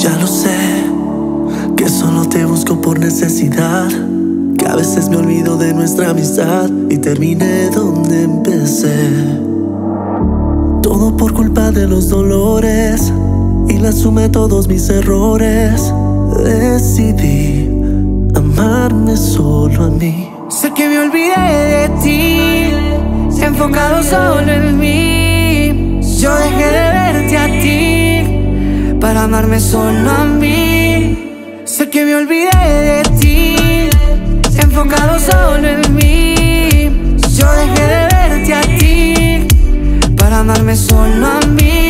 Ya lo sé, que solo te busco por necesidad. Que a veces me olvido de nuestra amistad y terminé donde empecé. Todo por culpa de los dolores y la sumé todos mis errores. Decidí amarme solo a mí. Sé que me olvidé de ti, enfocado solo en mí. Yo dejé de verte a ti para amarme solo a mí. Sé que me olvidé de ti, enfocado solo en mí. Yo dejé de verte a ti para amarme solo a mí.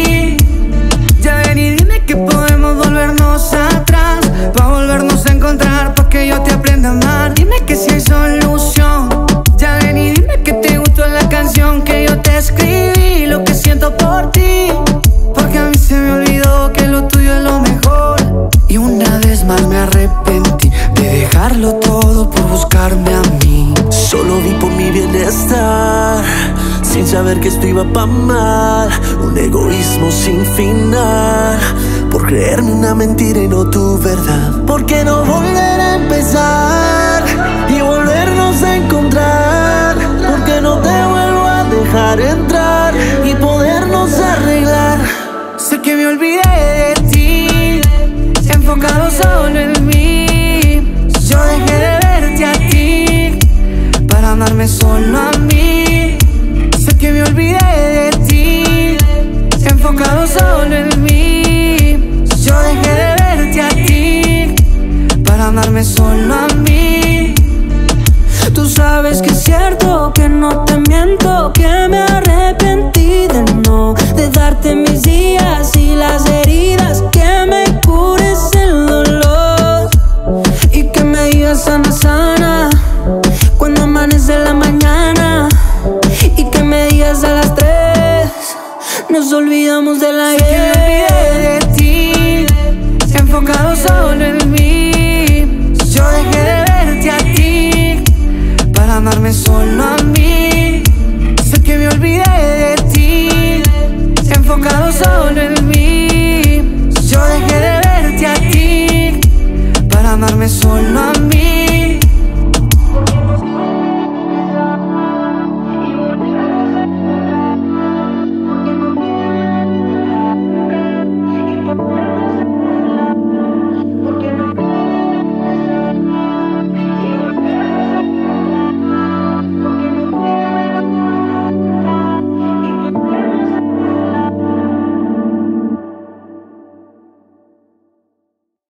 Dejarlo todo por buscarme a mí. Solo vi por mi bienestar, sin saber que esto iba pa' mal. Un egoísmo sin final, por creerme una mentira y no tu verdad. ¿Por qué no volver a empezar y volvernos a encontrar? ¿Por qué no te vuelvo a dejar entrar y podernos arreglar? Sé que me olvidé amarme solo a mí. Sé que me olvidé de ti, enfocado solo en mí. Yo dejé de verte a ti para amarme solo a mí. Tú sabes que es cierto, que no olvidamos de la de ti, enfocado solo en mí, yo dejé de verte a ti para amarme solo a mí. Sé que me olvidé de ti, enfocado solo en mí. Yo dejé de verte a ti para amarme solo a mí.